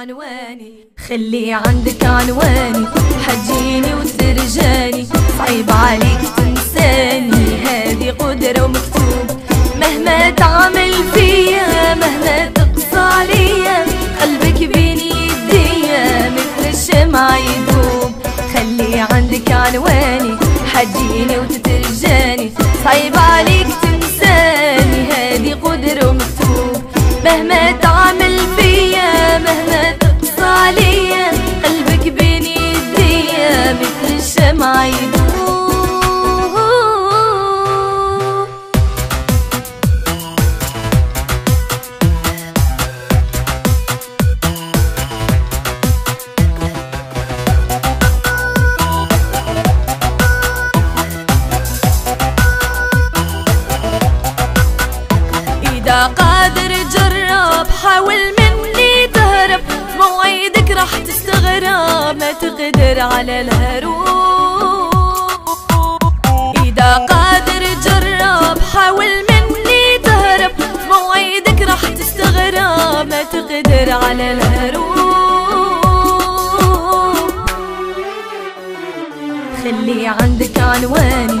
عنواني خلي عندك عنواني حجيني وترجاني صعيب عليك تنساني. هذه قدرة ومكتوب مهما تعمل فيا مهما تقصى عليا قلبك بين يديا مثل الشمع يدوب. خلي عندك عنواني حجيني وتترجاني. قادر جرب حاول مني تهرب. موعدك راح تستغرب ما تقدر على الهروب. إذا قادر جرب حاول مني تهرب. موعدك راح تستغرب ما تقدر على الهروب. خلي عندك عنواني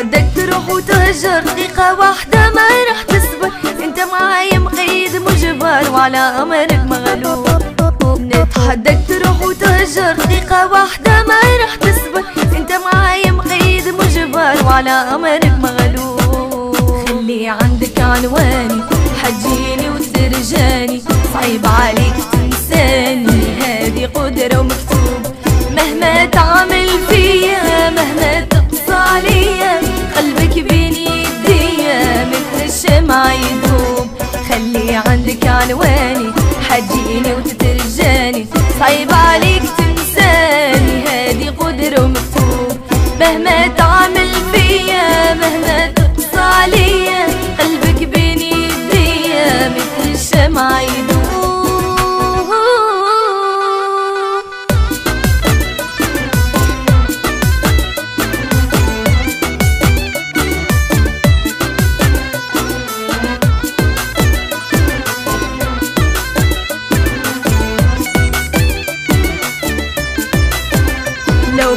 نتحداك تروح وتهجر. دقيقة واحدة ما راح تصبر. انت معايا مقيد مجبر. وعلى أمرك مغلوب. نتحداك تروح وتهجر. دقيقة واحدة ما راح تصبر. انت معايا مقيد مجبر. وعلى أمرك مغلوب. خلي عندك عنواني. حجيني وترجاني. صعيب عليك تنساني. هذه قدرة ومكتوب. مهما تعمل يذوب خلي عندك عنواني حجيني وتترجاني. صعيب عليك تنساني هذه قدرة ومكتوب. مهما تعمل فيا مهما تقصى عليا قلبك بين يديا مثل الشمع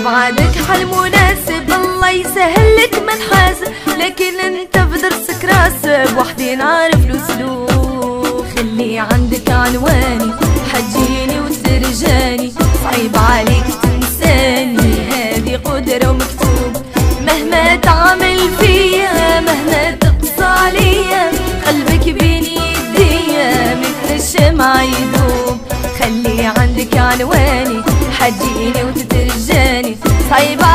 يذوب لو بعدك حل مناسب الله يسهل لك ما تحاسب لكن أنت في درسك راسب وحدي نعرف الاسلوب خلي عندك عنواني حجيني وترجاني. صعيب عليك تنساني هذه قدرة ومكتوب. مهما تعمل فيا مهما تقصى عليا قلبك بين يديا مثل الشمع يذوب خلي عندك عنواني حجيني 가위바위보.